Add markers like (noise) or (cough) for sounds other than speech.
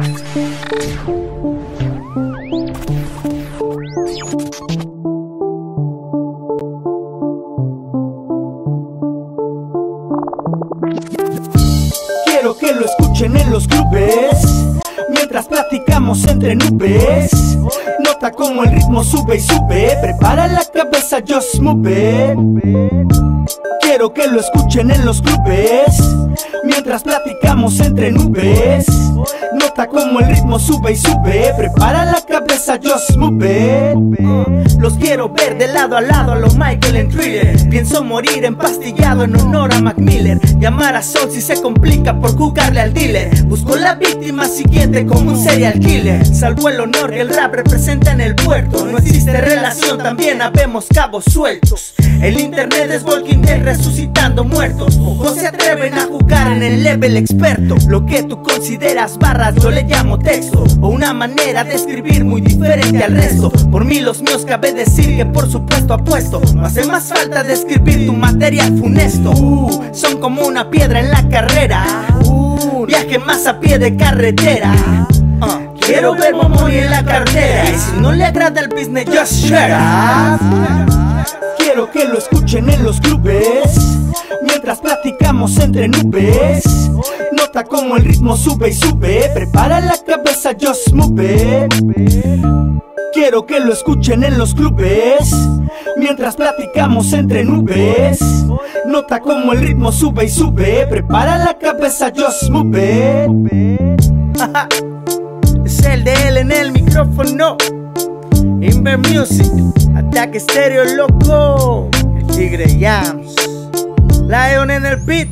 Quiero que lo escuchen en los clubes Mientras platicamos entre nubes. Nota como el ritmo sube y sube Prepara la cabeza, just move Quiero que lo escuchen en los clubes Mientras platicamos entre nubes Como el ritmo sube y sube Prepara la cabeza, just move Los quiero ver de lado a lado a los Michael en Thriller. Pienso morir empastillado en honor a Mac Llamar a Sol si se complica por jugarle al dealer. Busco la víctima siguiente como un serial killer. Salvo el honor que el rap representa en el puerto. No existe relación, también habemos cabos sueltos El internet es Walking Dead resucitando muertos. Pocos se atreven a jugar en el level experto. Lo que tú consideras barras yo le llamo texto. O una manera de escribir muy diferente al resto. Por mí los míos cabe decir que por supuesto apuesto. No hace más falta describir tu material funesto. Uh, Son como una piedra en la carrera. Uh, Viaje más a pie de carretera. Uh, Quiero ver morir en la cartera. Y si no le agrada el business just shut up que lo escuchen en los clubes. Mientras platicamos entre nubes Nota como el ritmo sube y sube. Prepara la cabeza, just move Quiero que lo escuchen en los clubes. Mientras platicamos entre nubes Nota como el ritmo sube y sube. Prepara la cabeza, just move (laughs) Es el de él en el micrófono. Inver Music, Ataque Estéreo Loco, el Tigre Yams, Lion en el beat.